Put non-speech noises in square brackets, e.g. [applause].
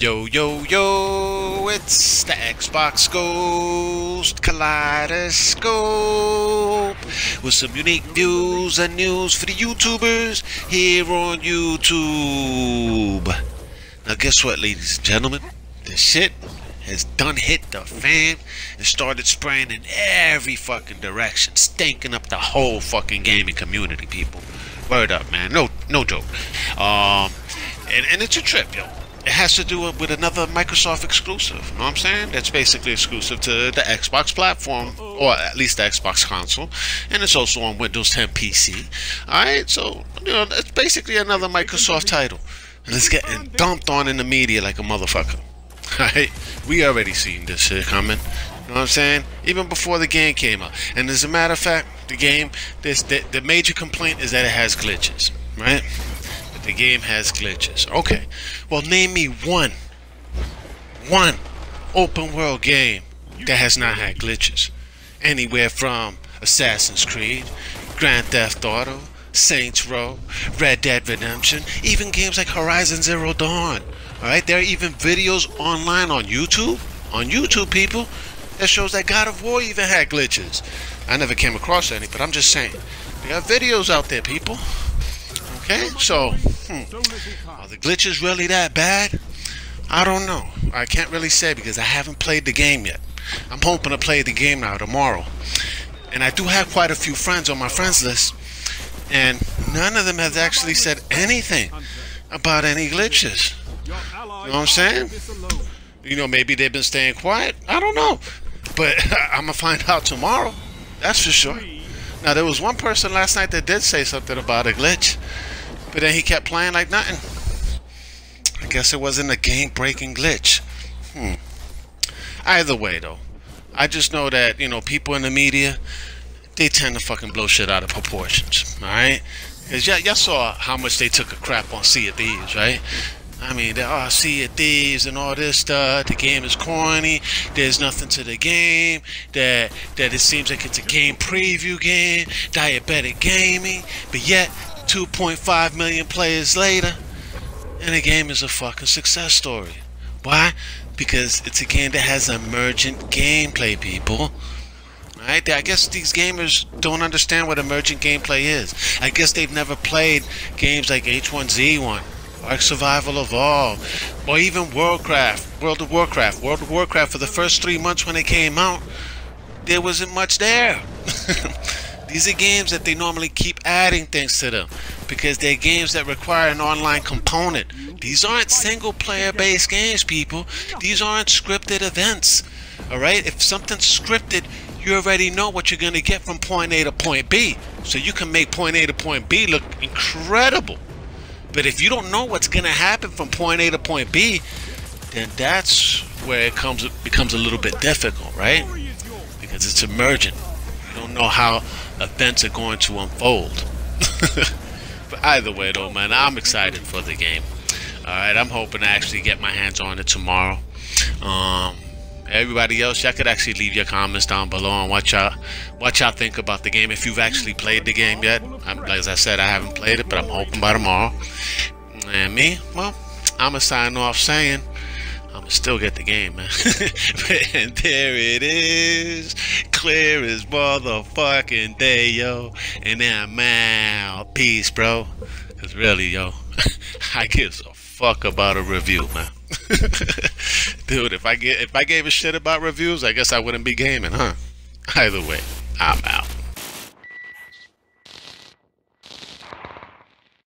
Yo, yo, yo, it's the Xbox Ghost Kaleidoscope with some unique views and news for the YouTubers here on YouTube. Now, guess what, ladies and gentlemen? The shit has done hit the fan and started spraying in every fucking direction, stinking up the whole fucking gaming community, people. Word up, man. No, no joke. Um, and, and it's a trip, yo it has to do with another Microsoft exclusive. You know what I'm saying? That's basically exclusive to the Xbox platform, or at least the Xbox console, and it's also on Windows 10 PC. All right, so you know it's basically another Microsoft title, and it's getting dumped on in the media like a motherfucker. [laughs] All right, we already seen this shit coming. You know what I'm saying? Even before the game came out. And as a matter of fact, the game, this the, the major complaint is that it has glitches, right? The game has glitches. Okay. Well, name me one, one open world game that has not had glitches. Anywhere from Assassin's Creed, Grand Theft Auto, Saints Row, Red Dead Redemption, even games like Horizon Zero Dawn. Alright, there are even videos online on YouTube, on YouTube, people, that shows that God of War even had glitches. I never came across any, but I'm just saying. There are videos out there, people. Okay, so hmm, are the glitches really that bad? I don't know. I can't really say because I haven't played the game yet. I'm hoping to play the game now tomorrow. And I do have quite a few friends on my friends list, and none of them has actually said anything about any glitches. You know what I'm saying? You know, maybe they've been staying quiet. I don't know. But I'm going to find out tomorrow. That's for sure. Now, there was one person last night that did say something about a glitch. But then he kept playing like nothing. I guess it wasn't a game-breaking glitch. Hmm. Either way, though, I just know that, you know, people in the media, they tend to fucking blow shit out of proportions, alright? Because y'all saw how much they took a crap on Sea of Thieves, right? I mean, they are Sea of Thieves and all this stuff. The game is corny. There's nothing to the game. That that it seems like it's a game preview game, diabetic gaming. But yet 2.5 million players later, and the game is a fucking success story. Why? Because it's a game that has emergent gameplay, people. Right? I guess these gamers don't understand what emergent gameplay is. I guess they've never played games like H1Z1, Ark Survival Evolved, or even Warcraft, World of Warcraft. World of Warcraft, for the first three months when it came out, there wasn't much there. [laughs] These are games that they normally keep adding things to them because they're games that require an online component. These aren't single player based games, people. These aren't scripted events. Alright? If something's scripted, you already know what you're going to get from point A to point B. So you can make point A to point B look incredible. But if you don't know what's going to happen from point A to point B, then that's where it comes becomes a little bit difficult, right? Because it's emergent. You don't know how events are going to unfold. [laughs] but either way, though, man, I'm excited for the game. All right, I'm hoping to actually get my hands on it tomorrow. Um, everybody else, y'all could actually leave your comments down below on what y'all what y'all think about the game. If you've actually played the game yet, I'm, as I said, I haven't played it, but I'm hoping by tomorrow. And me, well, I'm gonna sign off saying. I'm gonna still get the game, man. [laughs] and there it is, clear as motherfucking day, yo. And I'm out. Peace, bro. Cause really, yo, [laughs] I give a fuck about a review, man. [laughs] Dude, if I get if I gave a shit about reviews, I guess I wouldn't be gaming, huh? Either way, I'm out.